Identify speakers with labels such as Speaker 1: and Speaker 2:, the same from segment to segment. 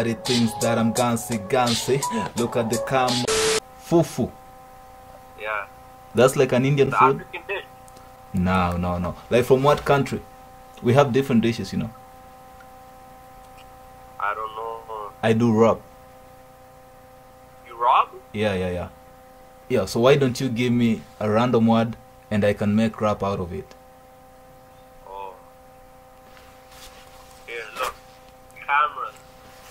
Speaker 1: Everybody thinks that I'm gansy gansy. Look at the camera. Fufu.
Speaker 2: Yeah.
Speaker 1: That's like an Indian
Speaker 2: The
Speaker 1: food?
Speaker 2: African dish.
Speaker 1: No, no, no. Like from what country? We have different dishes, you know.
Speaker 2: I don't know.
Speaker 1: I do rub.
Speaker 2: You rob?
Speaker 1: Yeah, yeah, yeah. Yeah, so why don't you give me a random word and I can make rap out of it?
Speaker 2: Oh. Here, look. Camera.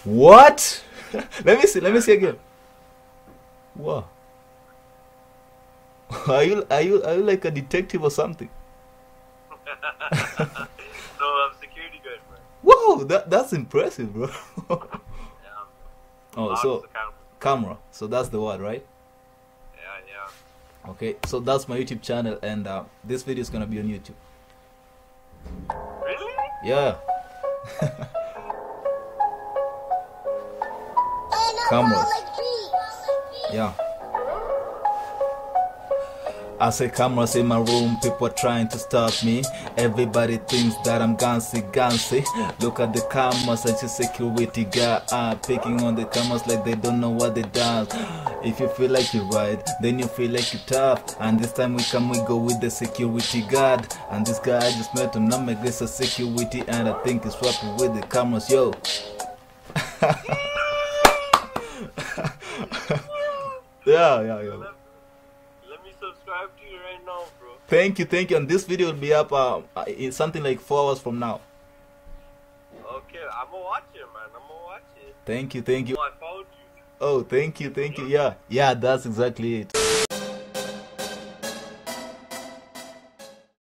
Speaker 1: What? let me see, let me see again. Wow. Are you are you are you like a detective or something?
Speaker 2: no, I'm security guard, man.
Speaker 1: Whoa, that that's impressive, bro.
Speaker 2: Yeah.
Speaker 1: oh, so
Speaker 2: camera.
Speaker 1: camera. So that's the word, right?
Speaker 2: Yeah, yeah.
Speaker 1: Okay. So that's my YouTube channel and uh, this video is going to be on YouTube.
Speaker 2: Really?
Speaker 1: Yeah. Cameras. Yeah. I say cameras in my room, people are trying to stop me. Everybody thinks that I'm gansy gansy. Look at the cameras and your security guy uh, picking on the cameras like they don't know what they done. If you feel like you're right, then you feel like you're tough. And this time we come, we go with the security guard. And this guy I just met him, now make this a security, and I think he's rapping with the cameras, yo. yeah, yeah, yeah.
Speaker 2: Let, let me subscribe to you right now, bro.
Speaker 1: Thank you, thank you. And this video will be up uh, uh, in something like four hours from now.
Speaker 2: Okay, I'm gonna watch it, man. I'm gonna watch it.
Speaker 1: Thank you, thank you.
Speaker 2: Oh, you.
Speaker 1: Oh, thank you, thank you. Yeah, yeah, that's exactly it.